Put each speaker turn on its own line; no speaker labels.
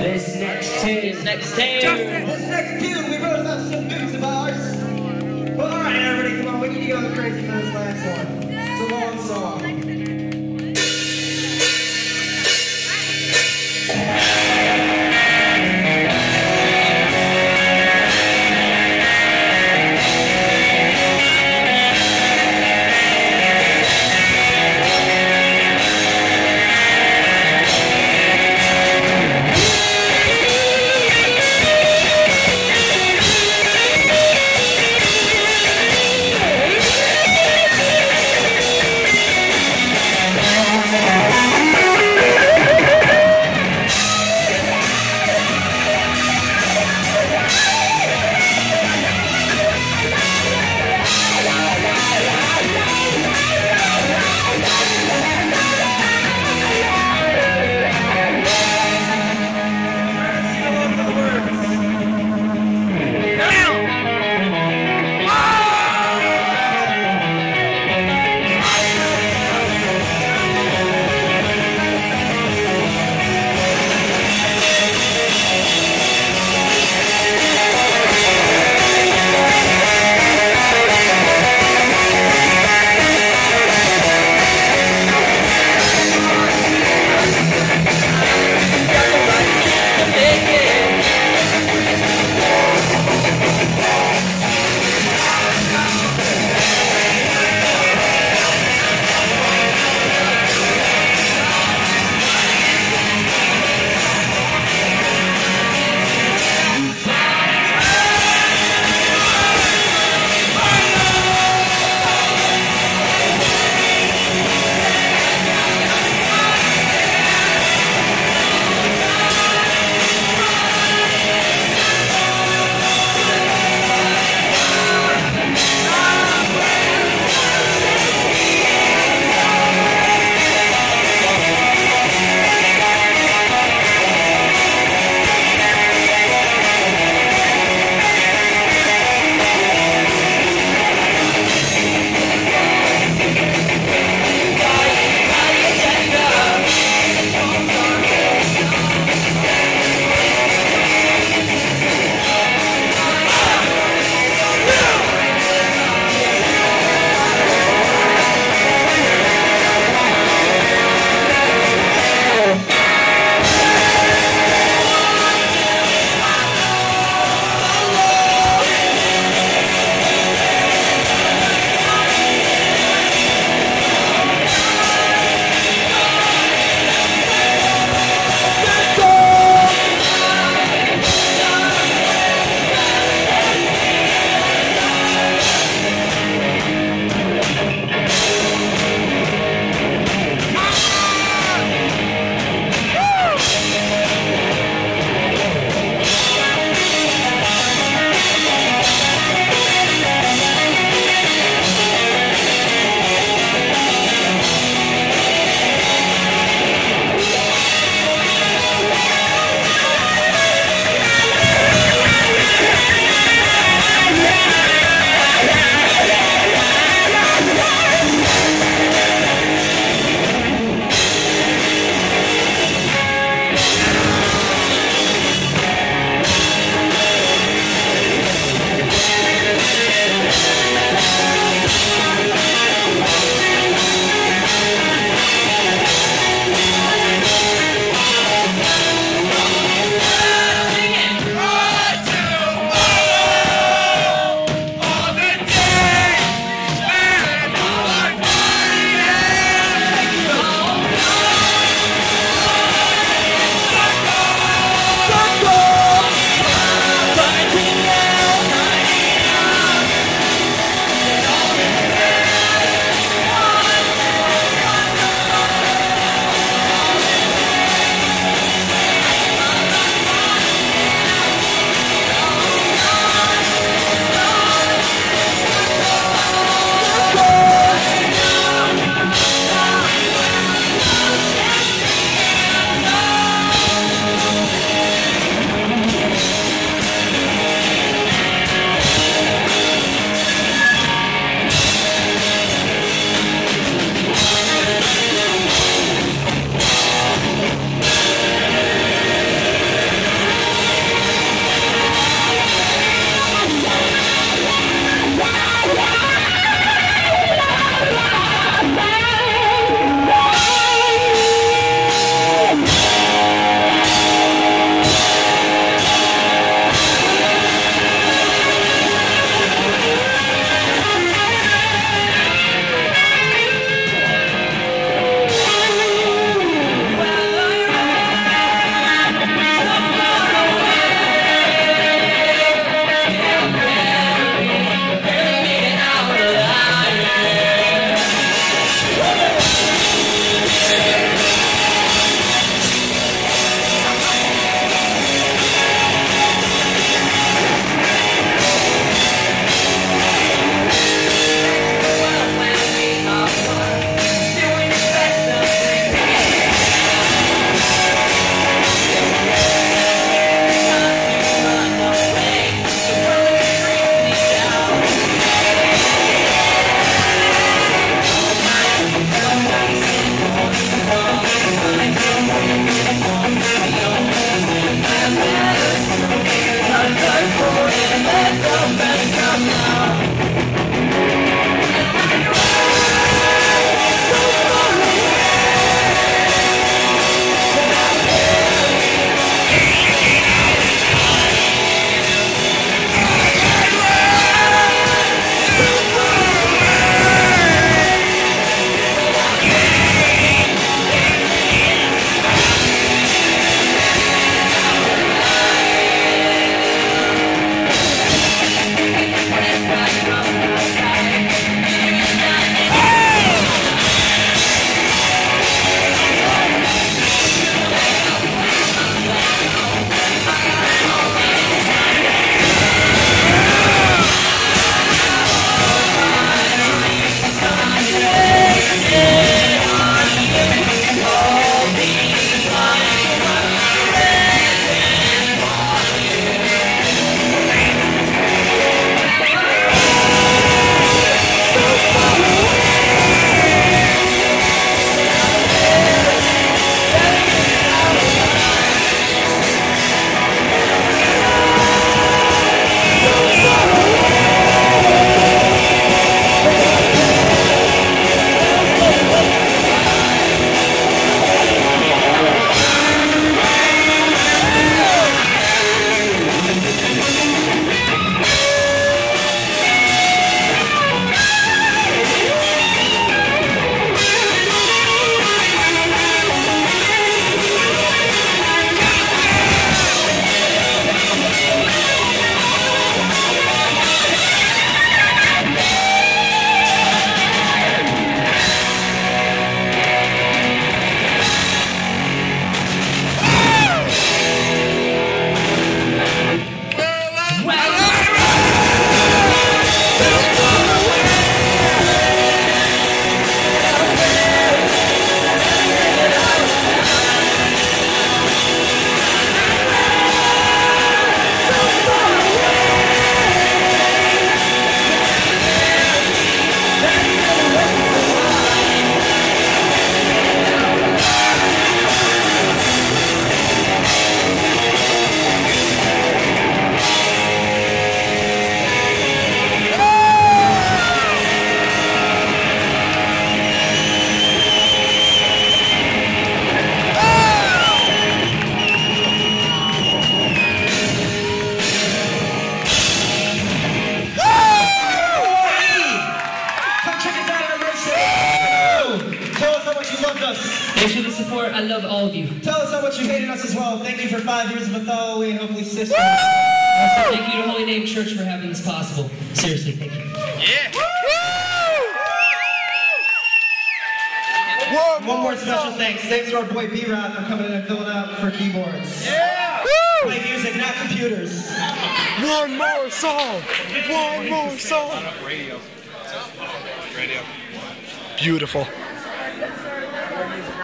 This next tune, This next tune.
This next tune, we wrote about some moves of ours. But alright, everybody, come on, we need to go crazy for this last one. It's a long song.
Thanks for the support. I love all of you.
Tell us how much you hated us as well. Thank you for five years of Atheloween and hopefully sister.
Also, thank you to Holy Name Church for having this possible. Seriously, thank you. Yeah.
One more special thanks. Thanks to our boy B-Rod for coming in and filling out for keyboards.
Yeah!
Play music, not computers.
One more song! One more song!
Radio. Radio.
Beautiful.